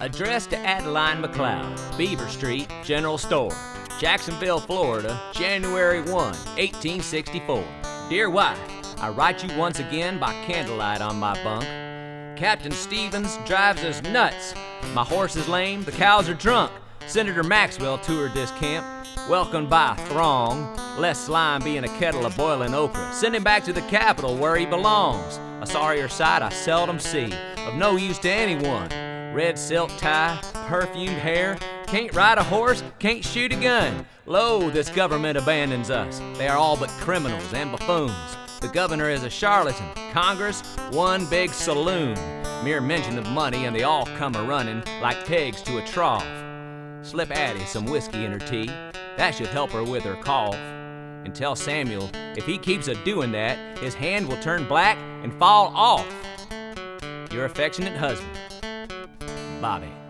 Addressed to Adeline McLeod, Beaver Street, General Store, Jacksonville, Florida, January 1, 1864. Dear wife, I write you once again by candlelight on my bunk. Captain Stevens drives us nuts. My horse is lame, the cows are drunk. Senator Maxwell toured this camp, welcomed by a throng. Less slime being a kettle of boiling okra. Send him back to the capital where he belongs. A sorrier sight I seldom see, of no use to anyone. Red silk tie, perfumed hair, can't ride a horse, can't shoot a gun. Lo, this government abandons us. They are all but criminals and buffoons. The governor is a charlatan. Congress, one big saloon. Mere mention of money and they all come a running like pigs to a trough. Slip Addie some whiskey in her tea. That should help her with her cough. And tell Samuel if he keeps a doing that, his hand will turn black and fall off. Your affectionate husband, Bobby.